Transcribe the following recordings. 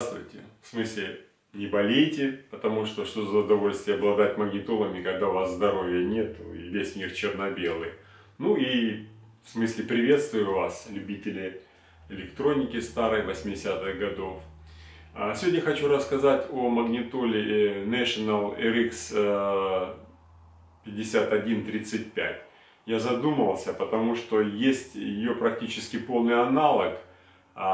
Здравствуйте. В смысле, не болейте, потому что что за удовольствие обладать магнитолами, когда у вас здоровья нет и весь мир черно-белый. Ну и в смысле приветствую вас, любители электроники старой 80-х годов. А сегодня хочу рассказать о магнитоле э, National RX 5135. Э, Я задумался, потому что есть ее практически полный аналог –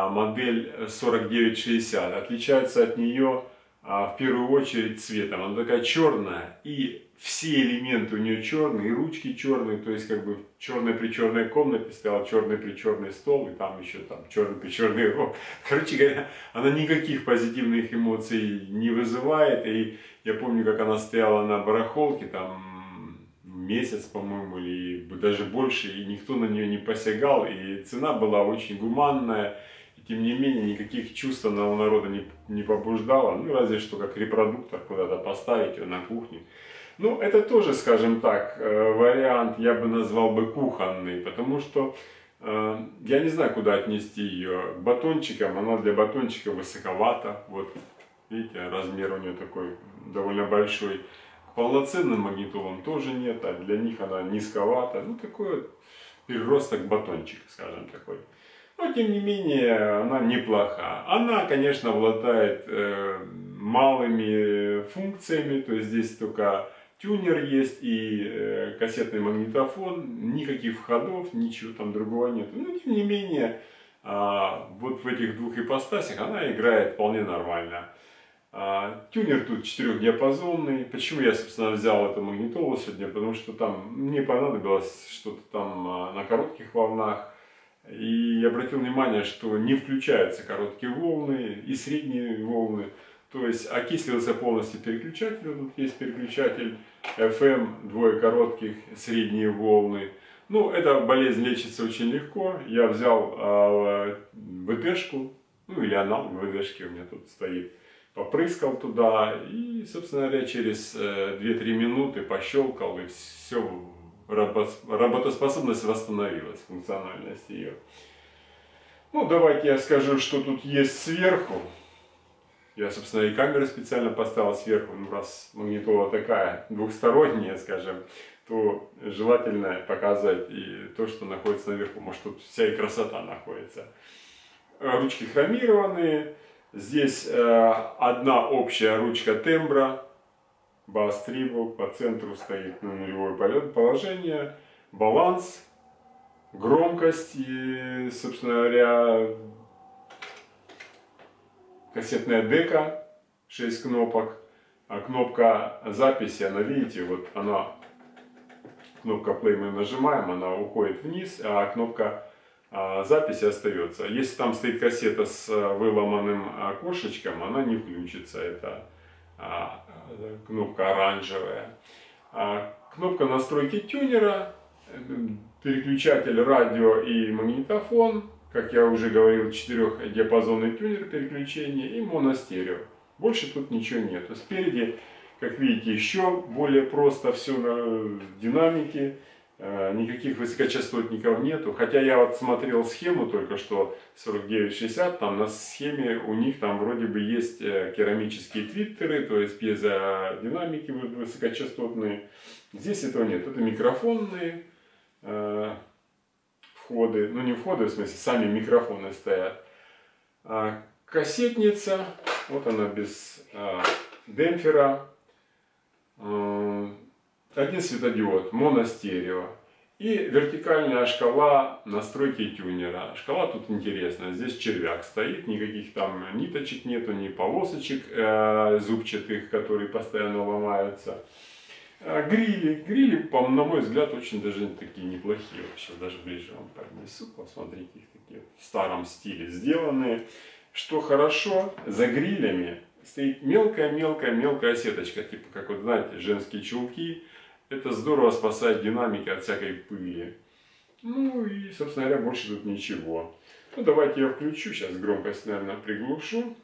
модель 4960 отличается от нее а, в первую очередь цветом. Она такая черная, и все элементы у нее черные, и ручки черные, то есть как бы черная при черной комнате стоял черный при черный стол, и там еще там черный при черный рог. Короче говоря, она никаких позитивных эмоций не вызывает, и я помню, как она стояла на барахолке, там месяц, по-моему, или даже больше, и никто на нее не посягал, и цена была очень гуманная, тем не менее, никаких чувств она у народа не, не побуждала, ну, разве что как репродуктор куда-то поставить ее на кухню. Ну, это тоже, скажем так, э, вариант, я бы назвал бы кухонный, потому что э, я не знаю, куда отнести ее. Батончиком, она для батончика высоковата, вот, видите, размер у нее такой довольно большой. Полноценным магнитолом тоже нет, а для них она низковата, ну, такой вот переросток батончика, скажем, такой. Но, тем не менее, она неплоха. Она, конечно, обладает э, малыми функциями, то есть здесь только тюнер есть и э, кассетный магнитофон, никаких входов, ничего там другого нет. Но, тем не менее, э, вот в этих двух ипостасях она играет вполне нормально. А, тюнер тут четырехдиапазонный. Почему я, собственно, взял эту магнитолу сегодня? Потому что там мне понадобилось что-то там а, на коротких волнах и обратил внимание, что не включаются короткие волны и средние волны. То есть окислился полностью переключатель. Тут есть переключатель FM, двое коротких, средние волны. Ну, эта болезнь лечится очень легко. Я взял э, ну или аналог ВДшки у меня тут стоит. Попрыскал туда и, собственно говоря, через 2-3 э, минуты пощелкал и все работоспособность восстановилась, функциональность ее. Ну, давайте я скажу, что тут есть сверху. Я, собственно, и камеру специально поставил сверху, ну, раз магнитола такая двухсторонняя, скажем, то желательно показать и то, что находится наверху. Может, тут вся и красота находится. Ручки хромированные. Здесь э, одна общая ручка тембра, бас-трибу, по центру стоит на нулевое положение, баланс, громкость и, собственно говоря, кассетная дека, 6 кнопок, а кнопка записи, она, видите, вот она, кнопка play мы нажимаем, она уходит вниз, а кнопка а, записи остается. Если там стоит кассета с выломанным окошечком, она не включится, это а, кнопка оранжевая. А, кнопка настройки тюнера, переключатель радио и магнитофон, как я уже говорил, четырехдиапазонный тюнер переключения и моностерео. Больше тут ничего нет. Спереди, как видите, еще более просто все на динамике. Э, никаких высокочастотников нету. Хотя я вот смотрел схему только что 4960, там на схеме у них там вроде бы есть э, керамические твиттеры, то есть пьезодинамики высокочастотные. Здесь этого нет. Это микрофонные э, входы, ну не входы, в смысле, сами микрофоны стоят. А кассетница, вот она без э, демпфера. Э, один светодиод, моностерео и вертикальная шкала настройки тюнера. Шкала тут интересная, здесь червяк стоит, никаких там ниточек нету, ни полосочек э, зубчатых, которые постоянно ломаются. Э, грили, грили, по, на мой взгляд, очень даже такие неплохие. Сейчас даже ближе вам поднесу, посмотрите, их такие в старом стиле сделанные. Что хорошо, за грилями стоит мелкая-мелкая-мелкая сеточка, типа как вот знаете, женские чулки, это здорово спасает динамики от всякой пыли. Ну и, собственно говоря, больше тут ничего. Ну, давайте я включу. Сейчас громкость, наверное, приглушу.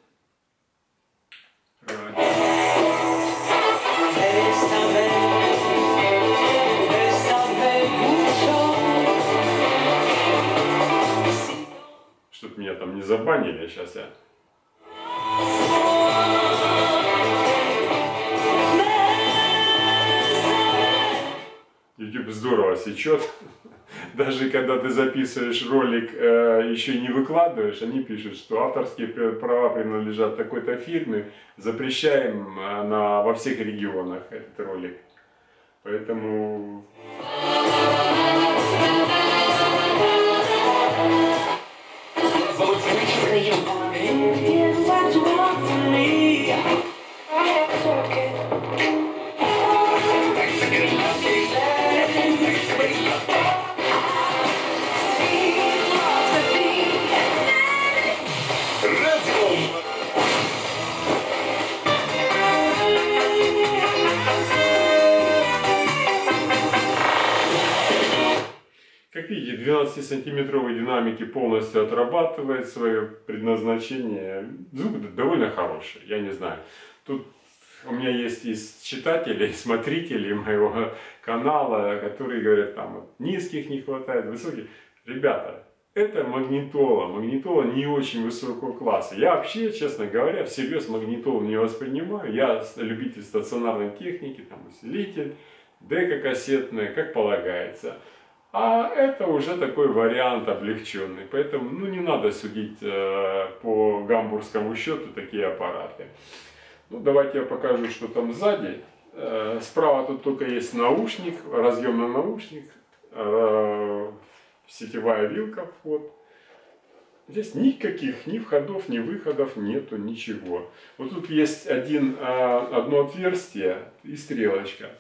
Чтоб меня там не забанили, сейчас я сечет. Даже когда ты записываешь ролик, э, еще не выкладываешь, они пишут, что авторские права принадлежат такой-то фирме, запрещаем э, на, во всех регионах этот ролик. Поэтому... Как видите, 12-сантиметровые динамики полностью отрабатывает свое предназначение. Звук довольно хороший, я не знаю. Тут у меня есть из читателей, смотрителей моего канала, которые говорят, там низких не хватает, высоких. Ребята, это магнитола. Магнитола не очень высокого класса. Я вообще, честно говоря, всерьез магнитолу не воспринимаю. Я любитель стационарной техники, там усилитель, дека кассетная, как полагается. А это уже такой вариант облегченный. Поэтому ну, не надо судить э, по гамбургскому счету такие аппараты. Ну, давайте я покажу, что там сзади. Э, справа тут только есть наушник, разъемный наушник, э, сетевая вилка, вход. Здесь никаких ни входов, ни выходов нету, ничего. Вот тут есть один, э, одно отверстие и стрелочка.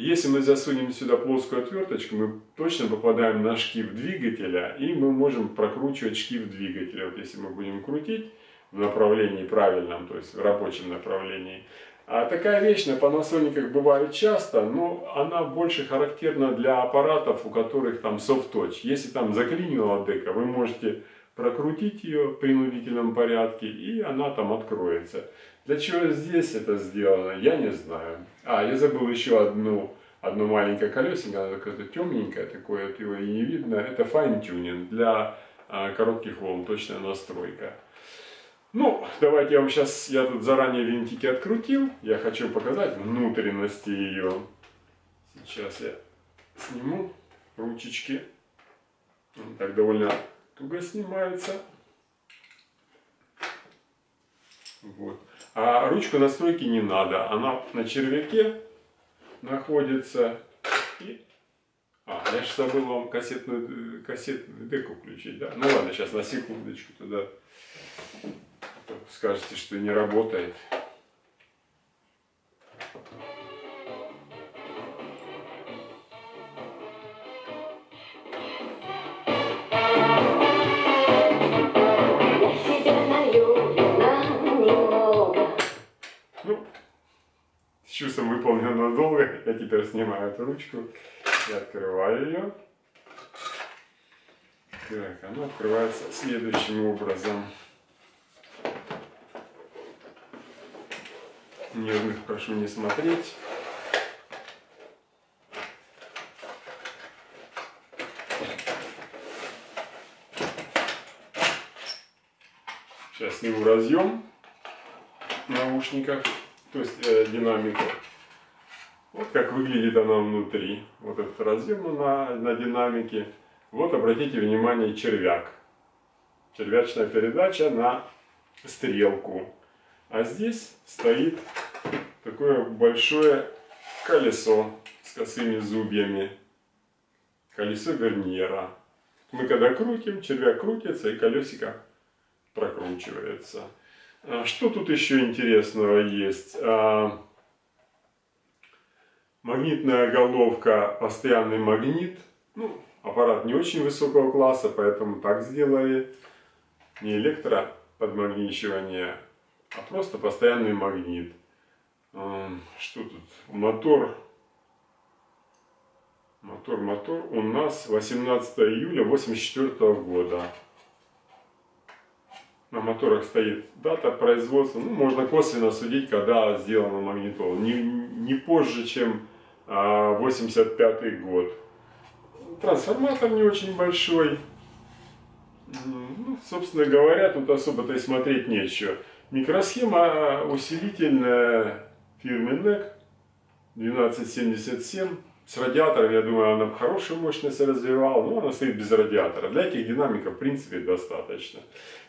Если мы засунем сюда плоскую отверточку, мы точно попадаем на шкив двигателя, и мы можем прокручивать шкив двигателя. Вот если мы будем крутить в направлении правильном, то есть в рабочем направлении. А такая вещь на Panasonic бывает часто, но она больше характерна для аппаратов, у которых там soft-touch. Если там заклинила дека, вы можете прокрутить ее в принудительном порядке, и она там откроется. Для чего здесь это сделано, я не знаю. А, я забыл еще одну, одно маленькое колесико, оно какое-то темненькое, такое, вот его и не видно. Это fine-tuning для а, коротких волн, точная настройка. Ну, давайте я вам сейчас, я тут заранее винтики открутил. Я хочу показать внутренности ее. Сейчас я сниму ручечки. Так довольно туго снимается. Вот. А ручку настройки не надо. Она на червяке находится. И... А, я же забыл вам кассетную, кассетную деку включить, да? Ну ладно, сейчас на секундочку туда. Скажете, что не работает. Чувством выполнено долго. Я теперь снимаю эту ручку и открываю ее. Так, она открывается следующим образом. Нервных прошу не смотреть. Сейчас сниму разъем наушников то есть э, динамику. Вот как выглядит она внутри. Вот этот разъем на, на динамике. Вот обратите внимание червяк. Червячная передача на стрелку. А здесь стоит такое большое колесо с косыми зубьями. Колесо верниера. Мы когда крутим, червяк крутится и колесико прокручивается. А что тут еще интересного есть? А, магнитная головка, постоянный магнит. Ну, аппарат не очень высокого класса, поэтому так сделали. Не электроподмагничивание, а просто постоянный магнит. А, что тут? Мотор. Мотор, мотор. У нас 18 июля 84 года на моторах стоит дата производства, ну, можно косвенно судить, когда сделана магнитола. Не, не позже, чем а, 85 год. Трансформатор не очень большой. Ну, собственно говоря, тут особо-то и смотреть нечего. Микросхема усилительная фирмы NEC 1277 С радиатором, я думаю, она хорошую мощность развивала, но она стоит без радиатора. Для этих динамиков, в принципе, достаточно.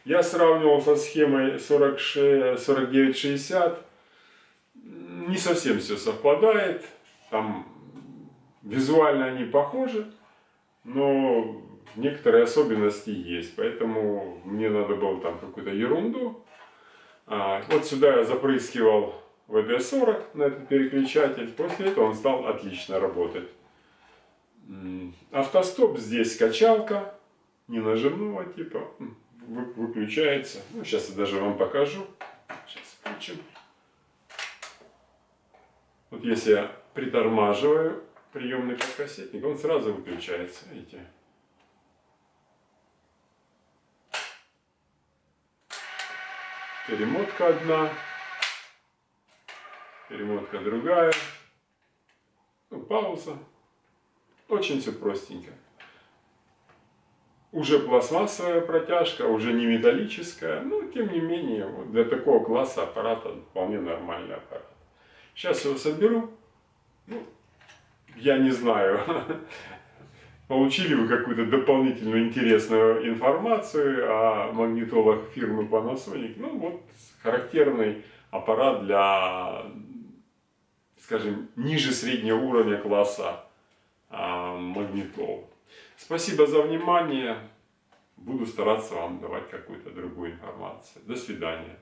Я сравнивал со схемой 4960. Не совсем все совпадает. Там визуально они похожи, но некоторые особенности есть. Поэтому мне надо было там какую-то ерунду. А, вот сюда я запрыскивал VD40 на этот переключатель. После этого он стал отлично работать. Автостоп здесь качалка, не нажимного типа, выключается. Ну, сейчас я даже вам покажу. Сейчас включим. Вот если я притормаживаю приемный подкассетник, он сразу выключается, видите. Перемотка одна перемотка другая, ну, пауза. Очень все простенько. Уже пластмассовая протяжка, уже не металлическая, но тем не менее вот для такого класса аппарата вполне нормальный аппарат. Сейчас его соберу. Ну, я не знаю, получили вы какую-то дополнительную интересную информацию о магнитолах фирмы Panasonic. Ну вот характерный аппарат для скажем, ниже среднего уровня класса а, магнитол. Спасибо за внимание. Буду стараться вам давать какую-то другую информацию. До свидания.